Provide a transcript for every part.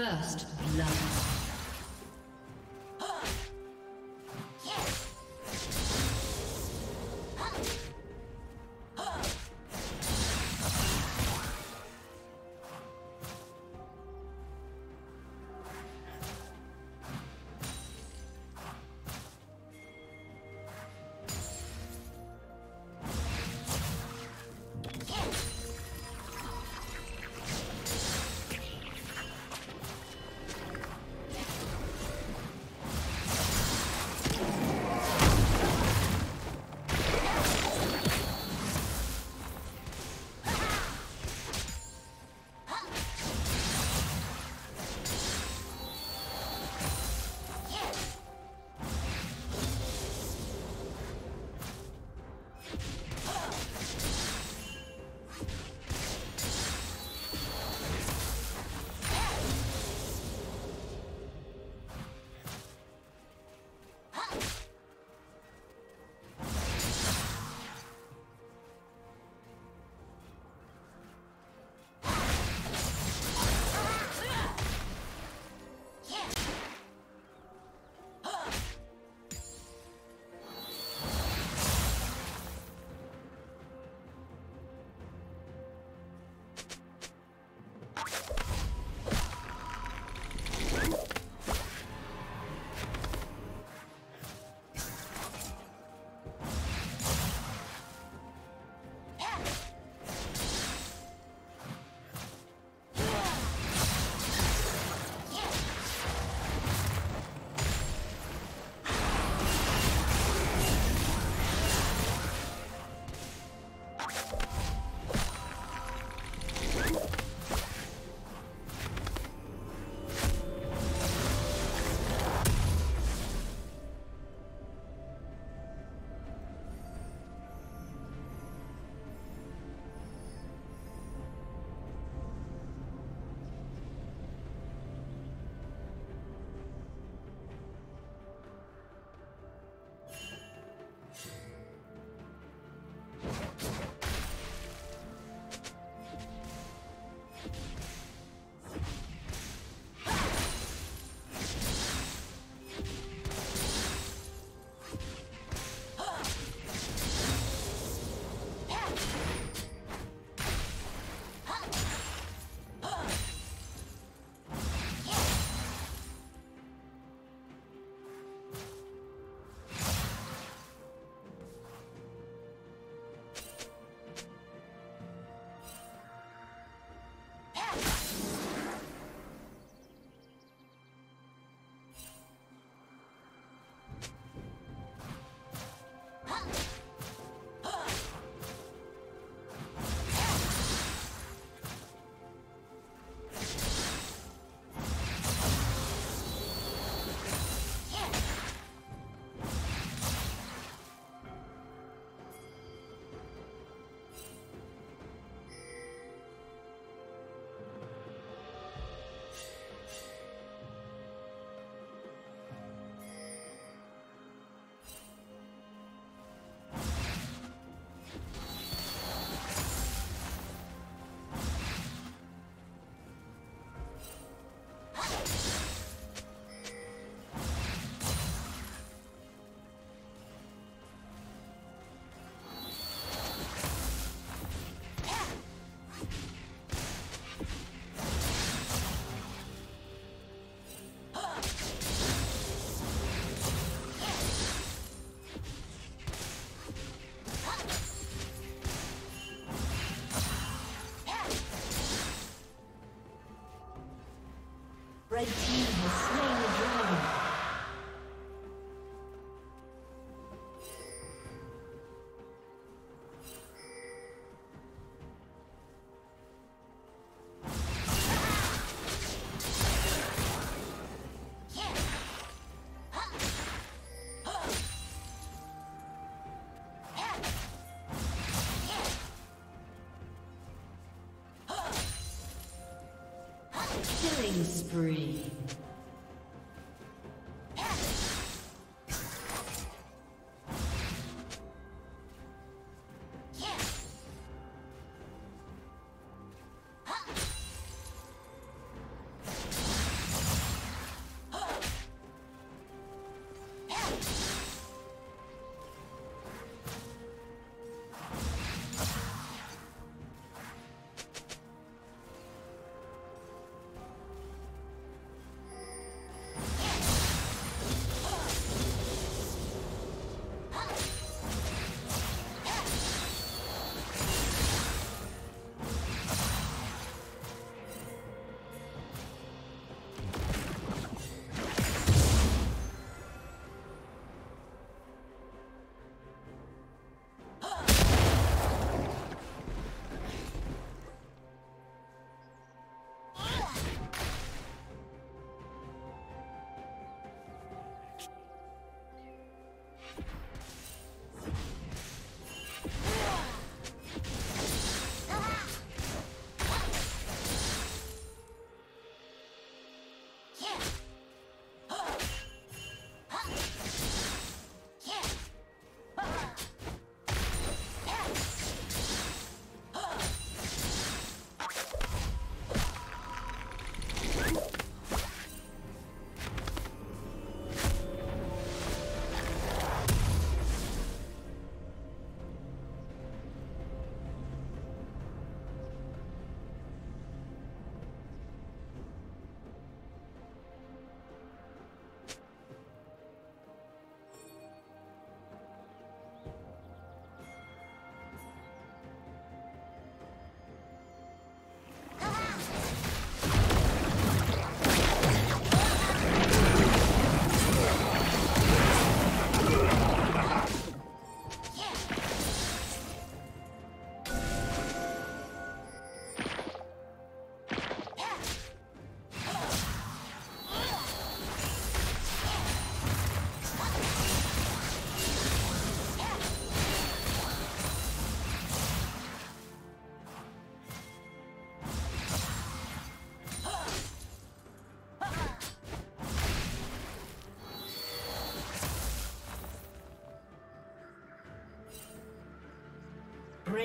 First blood. Killing spree.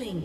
Killing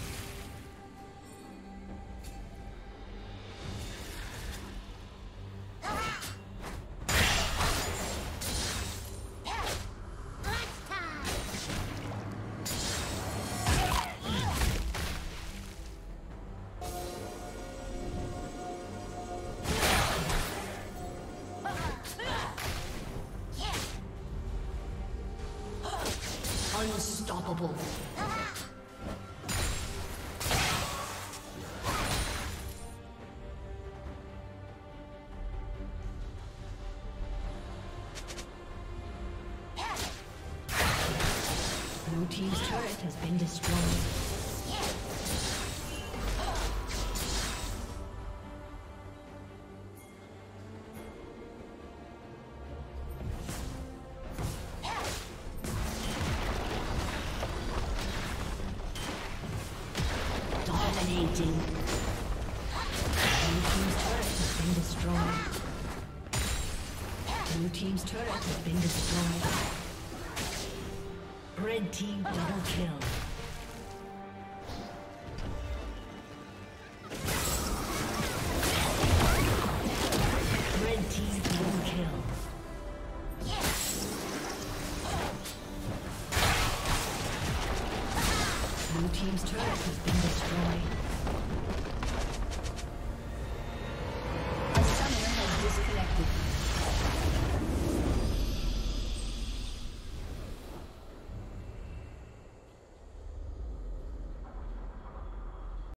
Been destroyed. Team's turret has been destroyed. Red Team double kill.